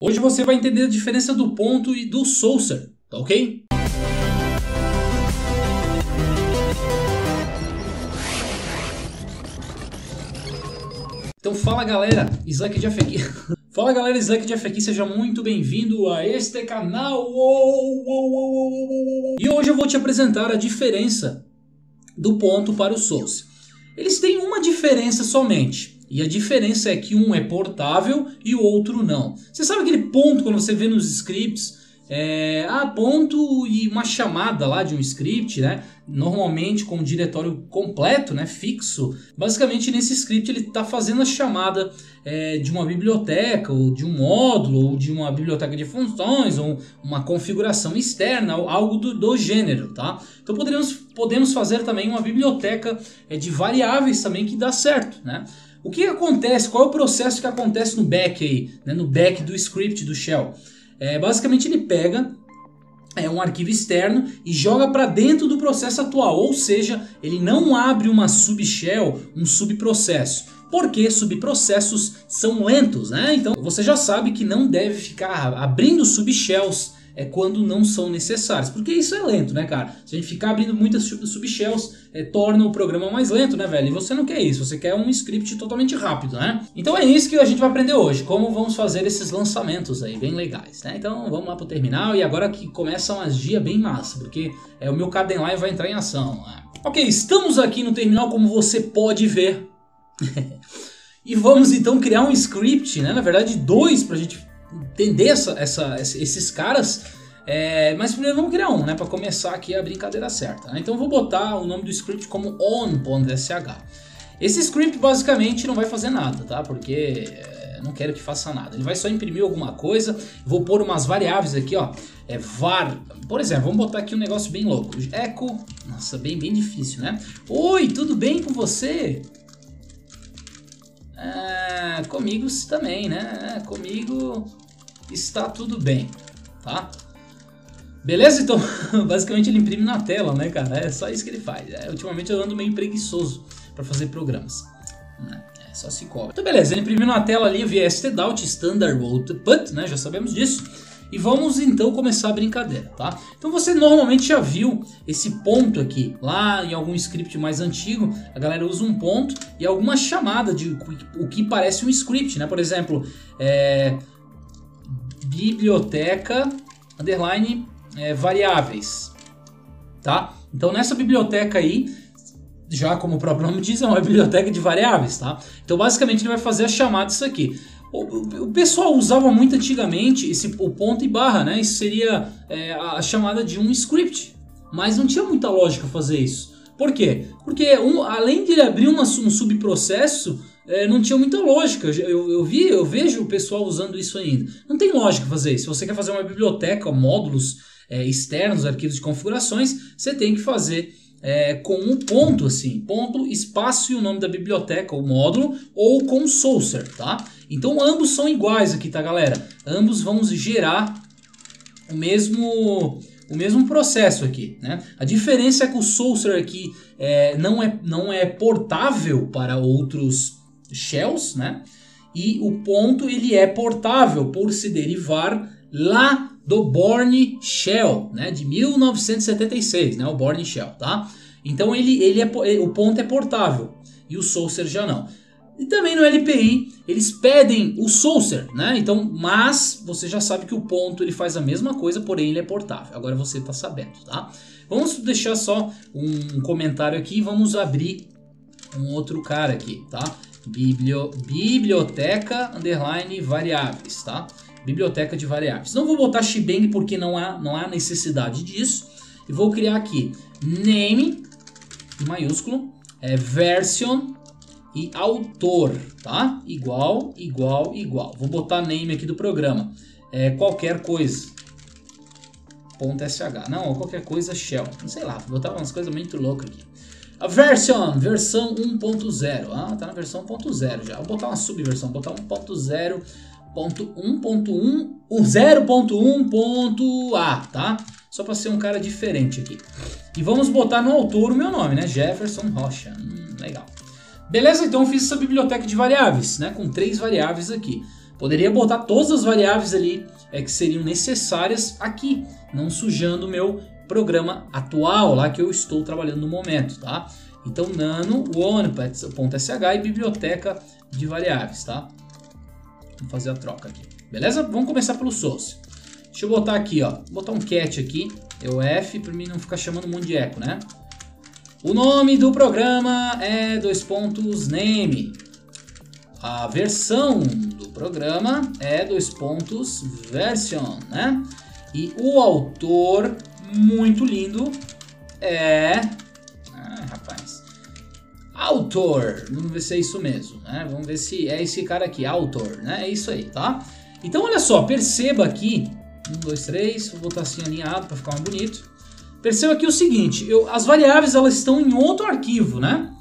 Hoje você vai entender a diferença do ponto e do saucer, tá ok? Então fala galera, Isaac Jeff aqui. fala galera, Isaac Jeff aqui, seja muito bem-vindo a este canal. E hoje eu vou te apresentar a diferença do ponto para o source. Eles têm uma diferença somente. E a diferença é que um é portável e o outro não. Você sabe aquele ponto quando você vê nos scripts? É, ah, ponto e uma chamada lá de um script, né? Normalmente com um diretório completo, né? Fixo. Basicamente nesse script ele está fazendo a chamada é, de uma biblioteca, ou de um módulo, ou de uma biblioteca de funções, ou uma configuração externa, ou algo do, do gênero, tá? Então poderíamos, podemos fazer também uma biblioteca é, de variáveis também que dá certo, né? O que acontece? Qual é o processo que acontece no back aí, né, no back do script do shell? É, basicamente ele pega é, um arquivo externo e joga para dentro do processo atual, ou seja, ele não abre uma subshell, um subprocesso. Porque subprocessos são lentos, né? Então você já sabe que não deve ficar abrindo subshells é quando não são necessários. Porque isso é lento, né, cara? Se a gente ficar abrindo muitas subshells, é, torna o programa mais lento, né, velho? E você não quer isso, você quer um script totalmente rápido, né? Então é isso que a gente vai aprender hoje, como vamos fazer esses lançamentos aí, bem legais, né? Então vamos lá pro terminal e agora que começa uma magia bem massa, porque é, o meu Cadenlive vai entrar em ação. Né? Ok, estamos aqui no terminal, como você pode ver. e vamos então criar um script, né? Na verdade, dois pra gente entender essa, essa, esses caras. É, mas primeiro vamos criar um, né? Para começar aqui a brincadeira certa. Né? Então eu vou botar o nome do script como on.sh. Esse script basicamente não vai fazer nada, tá? Porque é, não quero que faça nada. Ele vai só imprimir alguma coisa. Vou pôr umas variáveis aqui, ó. É var. Por exemplo, vamos botar aqui um negócio bem louco. Echo. Nossa, bem, bem difícil, né? Oi, tudo bem com você? É, comigo também, né? É, comigo está tudo bem, tá? Beleza? Então, basicamente ele imprime na tela, né, cara? É só isso que ele faz. É, ultimamente eu ando meio preguiçoso para fazer programas. Né? É, só se cobra. Então, beleza, ele imprimiu na tela ali via stdout standard output, né? Já sabemos disso. E vamos então começar a brincadeira, tá? Então você normalmente já viu esse ponto aqui, lá em algum script mais antigo, a galera usa um ponto e alguma chamada de o que parece um script, né? Por exemplo, é, biblioteca underline é, variáveis, tá? Então nessa biblioteca aí, já como o próprio nome diz, é uma biblioteca de variáveis, tá? Então basicamente ele vai fazer a chamada disso aqui. O, o pessoal usava muito antigamente esse, o ponto e barra, né? Isso seria é, a chamada de um script. Mas não tinha muita lógica fazer isso. Por quê? Porque um, além de ele abrir uma, um subprocesso, é, não tinha muita lógica. Eu, eu, vi, eu vejo o pessoal usando isso ainda. Não tem lógica fazer isso. Se você quer fazer uma biblioteca, módulos é, externos, arquivos de configurações, você tem que fazer é, com um ponto assim, ponto, espaço e o nome da biblioteca, o módulo, ou com saucer, tá? Então ambos são iguais aqui, tá galera? Ambos vão gerar o mesmo o mesmo processo aqui, né? A diferença é que o saucer aqui é, não, é, não é portável para outros shells, né? E o ponto ele é portável por se derivar lá do Born Shell, né, de 1976, né, o Born Shell, tá? Então ele, ele é, o ponto é portável e o Saucer já não. E também no LPI eles pedem o Saucer, né? Então, mas você já sabe que o ponto ele faz a mesma coisa, porém ele é portável. Agora você está sabendo, tá? Vamos deixar só um comentário aqui vamos abrir um outro cara aqui, tá? Biblio, biblioteca underline variáveis, tá? biblioteca de variáveis. Não vou botar shebang porque não há, não há necessidade disso. E vou criar aqui name, maiúsculo, é version e autor, tá? Igual, igual, igual. Vou botar name aqui do programa. É qualquer coisa. .sh. Não, qualquer coisa shell. Não sei lá, vou botar umas coisas muito loucas aqui. A version, versão 1.0. Ah, tá na versão 1.0 já. Vou botar uma subversão, botar 1.0 0.1.a, tá? Só para ser um cara diferente aqui. E vamos botar no autor o meu nome, né? Jefferson Rocha. Hum, legal. Beleza, então fiz essa biblioteca de variáveis, né? Com três variáveis aqui. Poderia botar todas as variáveis ali é, que seriam necessárias aqui, não sujando o meu programa atual lá que eu estou trabalhando no momento, tá? Então nano one.sh e biblioteca de variáveis, tá? Vamos fazer a troca aqui. Beleza? Vamos começar pelo source. Deixa eu botar aqui, ó. Vou botar um cat aqui. É o F para mim não ficar chamando um monte de eco, né? O nome do programa é dois pontos name. A versão do programa é dois pontos version, né? E o autor muito lindo é ah, rapaz. Autor. Vamos ver se é isso mesmo, né? Vamos ver se é esse cara aqui, autor, né? É isso aí, tá? Então olha só, perceba aqui, um, dois, três, vou botar assim alinhado para ficar mais bonito. Perceba aqui o seguinte, eu, as variáveis elas estão em outro arquivo, né?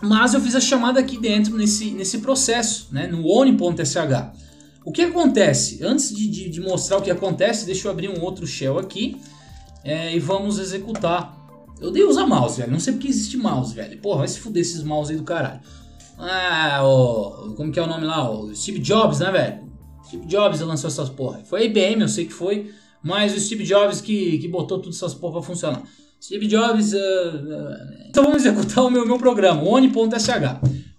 Mas eu fiz a chamada aqui dentro nesse, nesse processo, né? no one.sh. O que acontece? Antes de, de, de, mostrar o que acontece, deixa eu abrir um outro shell aqui é, e vamos executar. Eu dei usar mouse, velho. Não sei porque existe mouse, velho. Porra, vai se fuder esses mouse aí do caralho. Ah, o. Como que é o nome lá? O Steve Jobs, né, velho? Steve Jobs lançou essas porra. Foi a IBM, eu sei que foi. Mas o Steve Jobs que, que botou todas essas porra pra funcionar. Steve Jobs. Uh, uh, então vamos executar o meu, meu programa, one.sh.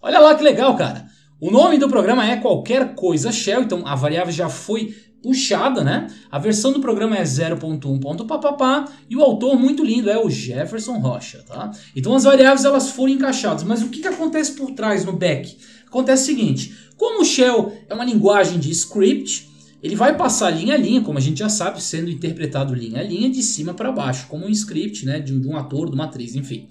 Olha lá que legal, cara. O nome do programa é qualquer coisa shell, então a variável já foi puxada, né? A versão do programa é 0.1.papapá e o autor muito lindo é o Jefferson Rocha, tá? Então as variáveis elas foram encaixadas, mas o que, que acontece por trás no back? Acontece o seguinte, como o shell é uma linguagem de script, ele vai passar linha a linha, como a gente já sabe, sendo interpretado linha a linha de cima para baixo, como um script, né, de, um ator, de uma atriz, enfim.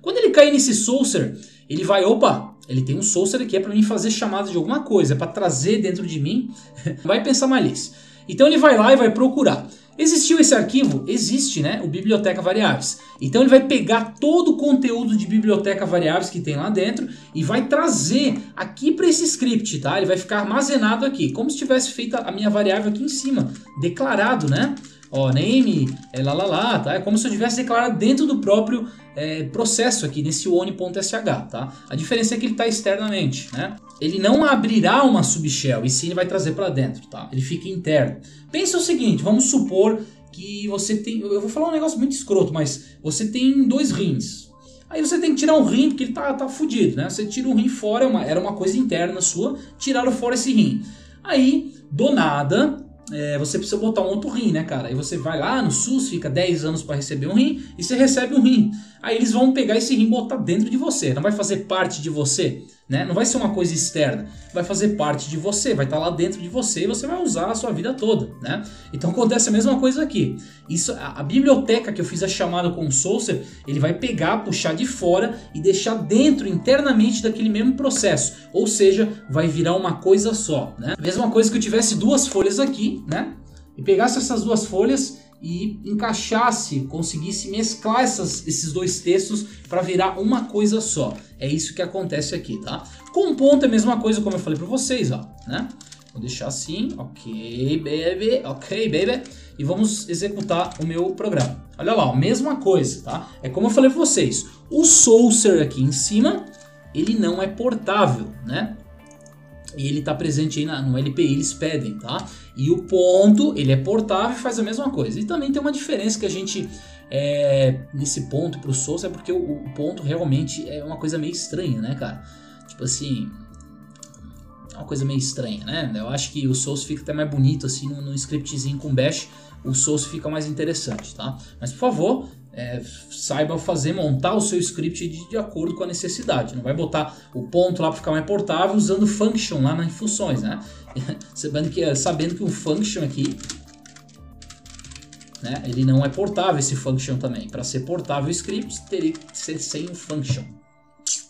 Quando ele cair nesse saucer, ele vai, opa, ele tem um saucer aqui é para mim fazer chamada de alguma coisa, para trazer dentro de mim, vai pensar nisso. Então ele vai lá e vai procurar. Existiu esse arquivo? Existe, né? O Biblioteca Variáveis. Então ele vai pegar todo o conteúdo de Biblioteca Variáveis que tem lá dentro e vai trazer aqui para esse script, tá? Ele vai ficar armazenado aqui, como se tivesse feito a minha variável aqui em cima, declarado, né? Ó, name, é lá lá lá, tá? É como se eu tivesse declarado dentro do próprio é, processo aqui, nesse one.sh, tá? A diferença é que ele está externamente, né? Ele não abrirá uma subshell, e sim ele vai trazer para dentro, tá? Ele fica interno. Pensa o seguinte, vamos supor que você tem... Eu vou falar um negócio muito escroto, mas você tem dois rins. Aí você tem que tirar um rim, porque ele tá, tá fudido, né? Você tira um rim fora, é uma, era uma coisa interna sua, tiraram fora esse rim. Aí, do nada, é, você precisa botar um outro rim, né, cara? Aí você vai lá no SUS, fica 10 anos para receber um rim e você recebe um rim. Aí eles vão pegar esse rim e botar dentro de você, não vai fazer parte de você, né? Não vai ser uma coisa externa, vai fazer parte de você, vai estar tá lá dentro de você e você vai usar a sua vida toda, né? Então acontece a mesma coisa aqui. Isso, a, a biblioteca que eu fiz a chamada com o Saucer, ele vai pegar, puxar de fora e deixar dentro internamente daquele mesmo processo, ou seja, vai virar uma coisa só, né? Mesma coisa que eu tivesse duas folhas aqui, né? E pegasse essas duas folhas e encaixasse, conseguisse mesclar essas, esses dois textos para virar uma coisa só. É isso que acontece aqui, tá? Com ponto é a mesma coisa, como eu falei para vocês, ó, né? Vou deixar assim, ok, baby, ok, baby. E vamos executar o meu programa. Olha lá, a mesma coisa, tá? É como eu falei para vocês, o Saucer aqui em cima, ele não é portável, né? E ele está presente aí na, no LPI, eles pedem, tá? E o ponto, ele é portável e faz a mesma coisa. E também tem uma diferença que a gente, é, nesse ponto para o Souls, é porque o, o, ponto realmente é uma coisa meio estranha, né, cara? Tipo assim, é uma coisa meio estranha, né? Eu acho que o Souls fica até mais bonito assim no, no scriptzinho com bash, o Souls fica mais interessante, tá? Mas por favor, é, saiba fazer, montar o seu script de, de, acordo com a necessidade. Não vai botar o ponto lá para ficar mais portável usando function lá nas funções, né? sabendo, que, sabendo que um function aqui, né, ele não é portável esse function também. Para ser portável o script, teria que ser sem o function.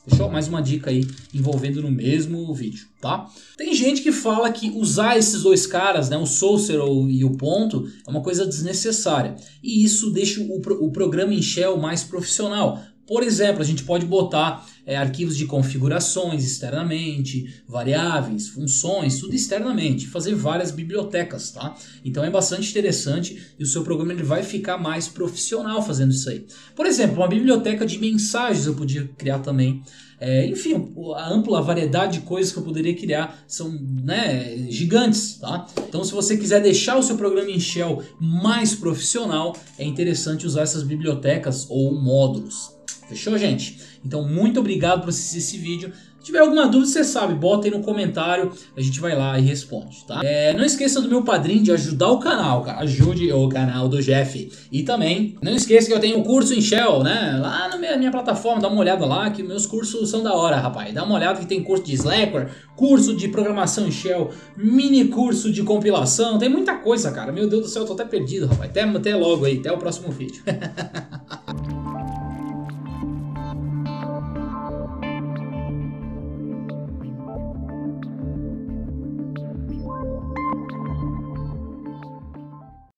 Fechou? Mais uma dica aí envolvendo no mesmo vídeo, tá? Tem gente que fala que usar esses dois caras, né, o Saucer e o ponto, é uma coisa desnecessária. E isso deixa o, o programa em Shell mais profissional. Por exemplo, a gente pode botar é, arquivos de configurações externamente, variáveis, funções, tudo externamente, fazer várias bibliotecas, tá? Então é bastante interessante e o seu programa ele vai ficar mais profissional fazendo isso aí. Por exemplo, uma biblioteca de mensagens eu podia criar também. É, enfim, a ampla variedade de coisas que eu poderia criar são né, gigantes, tá? Então, se você quiser deixar o seu programa em Shell mais profissional, é interessante usar essas bibliotecas ou módulos. Fechou, gente? Então, muito obrigado por assistir esse vídeo. Se tiver alguma dúvida, você sabe, bota aí no comentário, a gente vai lá e responde, tá? É, não esqueça do meu padrinho de ajudar o canal, cara. Ajude o canal do Jeff. E também, não esqueça que eu tenho um curso em Shell, né? Lá na minha, minha plataforma, dá uma olhada lá, que meus cursos são da hora, rapaz. Dá uma olhada que tem curso de Slackware, curso de programação em Shell, mini curso de compilação, tem muita coisa, cara. Meu Deus do céu, eu tô até perdido, rapaz. Até, até logo aí, até o próximo vídeo.